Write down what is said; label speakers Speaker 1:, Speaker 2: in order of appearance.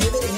Speaker 1: prohibited.